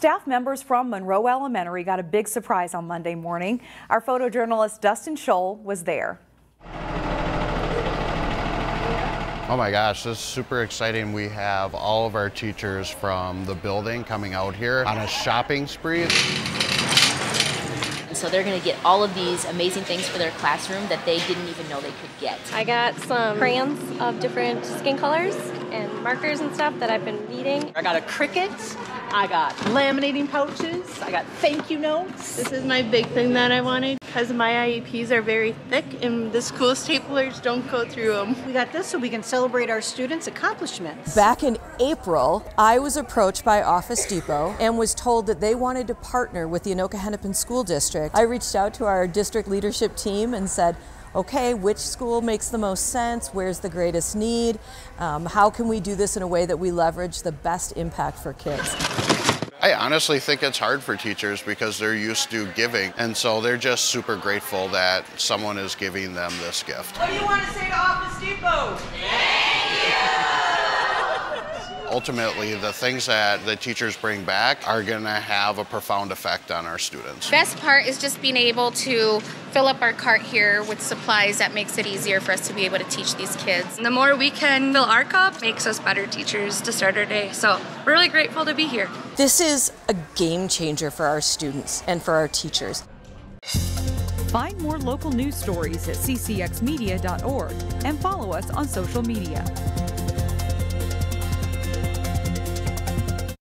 Staff members from Monroe Elementary got a big surprise on Monday morning. Our photojournalist Dustin Scholl was there. Oh my gosh, this is super exciting. We have all of our teachers from the building coming out here on a shopping spree. So they're going to get all of these amazing things for their classroom that they didn't even know they could get. I got some crayons of different skin colors and markers and stuff that I've been needing. I got a Cricut. I got laminating pouches. I got thank you notes. This is my big thing that I wanted because my IEPs are very thick and the school staplers don't go through them. We got this so we can celebrate our students' accomplishments. Back in April, I was approached by Office Depot and was told that they wanted to partner with the Anoka Hennepin School District. I reached out to our district leadership team and said, okay, which school makes the most sense? Where's the greatest need? Um, how can we do this in a way that we leverage the best impact for kids? I honestly think it's hard for teachers because they're used to giving, and so they're just super grateful that someone is giving them this gift. What do you want to say to Office Depot? Ultimately the things that the teachers bring back are going to have a profound effect on our students. Best part is just being able to fill up our cart here with supplies that makes it easier for us to be able to teach these kids. The more we can fill our cup makes us better teachers to start our day. So we're really grateful to be here. This is a game changer for our students and for our teachers. Find more local news stories at ccxmedia.org and follow us on social media.